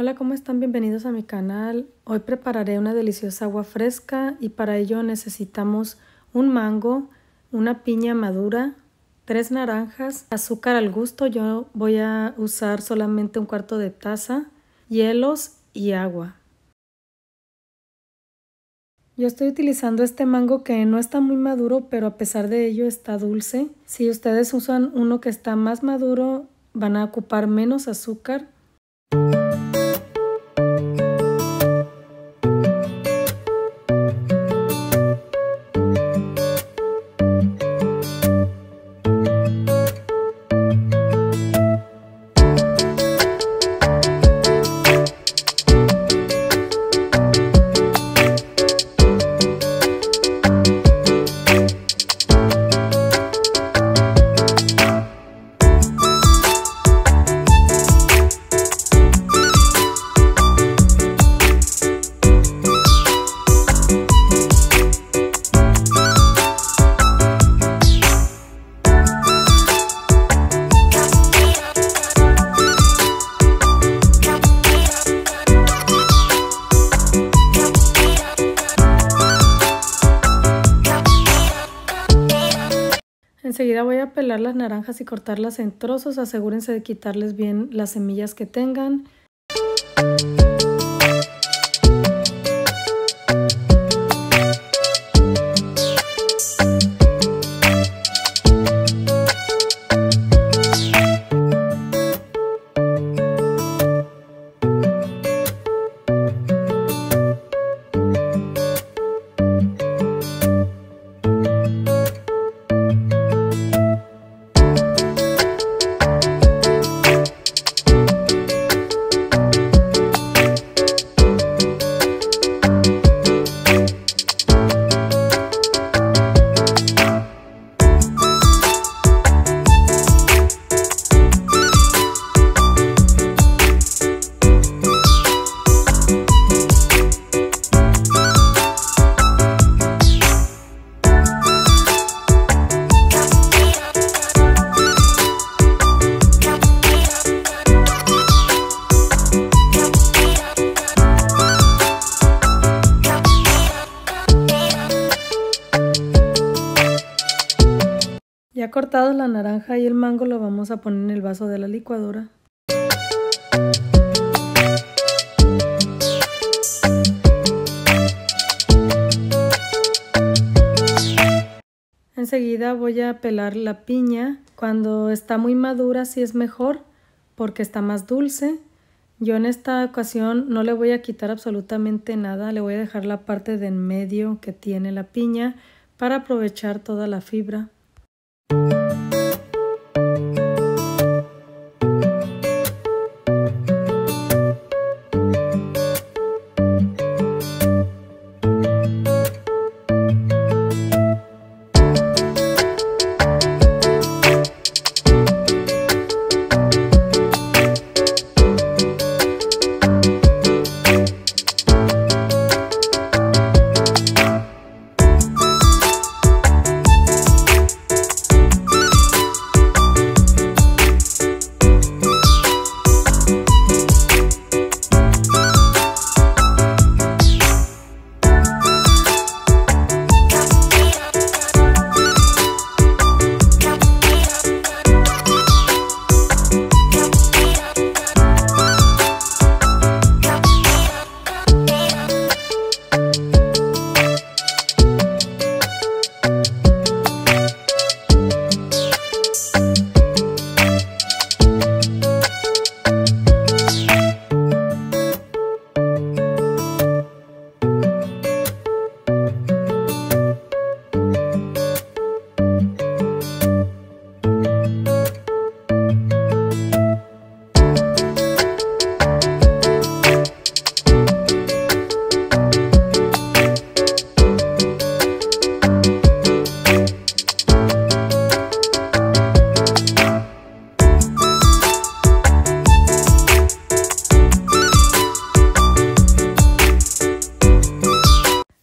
Hola, ¿cómo están? Bienvenidos a mi canal. Hoy prepararé una deliciosa agua fresca y para ello necesitamos un mango, una piña madura, tres naranjas, azúcar al gusto. Yo voy a usar solamente un cuarto de taza, hielos y agua. Yo estoy utilizando este mango que no está muy maduro, pero a pesar de ello está dulce. Si ustedes usan uno que está más maduro, van a ocupar menos azúcar. Enseguida voy a pelar las naranjas y cortarlas en trozos. Asegúrense de quitarles bien las semillas que tengan. Ya cortados la naranja y el mango lo vamos a poner en el vaso de la licuadora. Enseguida voy a pelar la piña. Cuando está muy madura sí es mejor porque está más dulce. Yo en esta ocasión no le voy a quitar absolutamente nada, le voy a dejar la parte de en medio que tiene la piña para aprovechar toda la fibra.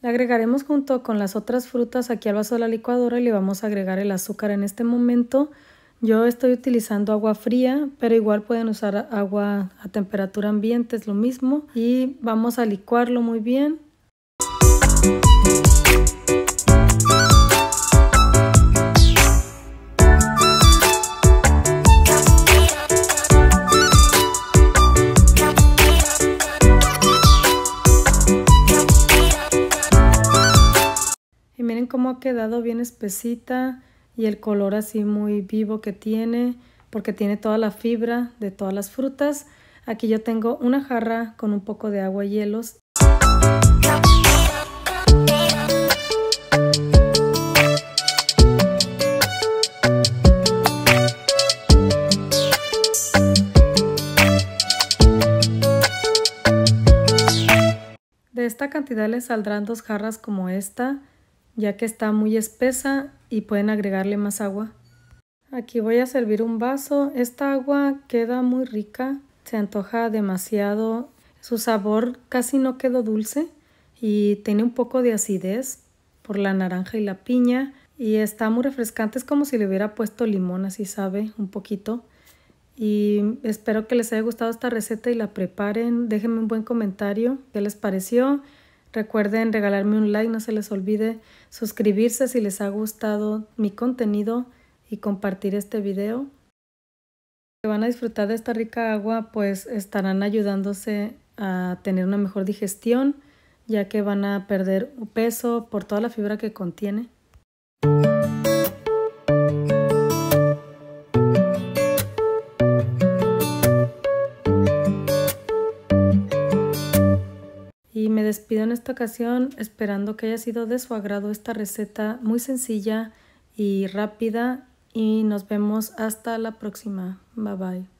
Agregaremos junto con las otras frutas aquí al vaso de la licuadora y le vamos a agregar el azúcar en este momento. Yo estoy utilizando agua fría, pero igual pueden usar agua a temperatura ambiente, es lo mismo. Y vamos a licuarlo muy bien. Ha quedado bien espesita y el color así muy vivo que tiene porque tiene toda la fibra de todas las frutas. Aquí yo tengo una jarra con un poco de agua y hielos. De esta cantidad les saldrán dos jarras como esta ya que está muy espesa y pueden agregarle más agua. Aquí voy a servir un vaso. Esta agua queda muy rica, se antoja demasiado. Su sabor casi no quedó dulce y tiene un poco de acidez por la naranja y la piña y está muy refrescante. Es como si le hubiera puesto limón, así sabe, un poquito. Y espero que les haya gustado esta receta y la preparen. Déjenme un buen comentario qué les pareció. Recuerden regalarme un like, no se les olvide suscribirse si les ha gustado mi contenido y compartir este video. Si van a disfrutar de esta rica agua, pues estarán ayudándose a tener una mejor digestión, ya que van a perder peso por toda la fibra que contiene. Y me despido en esta ocasión esperando que haya sido de su agrado esta receta muy sencilla y rápida y nos vemos hasta la próxima. Bye bye.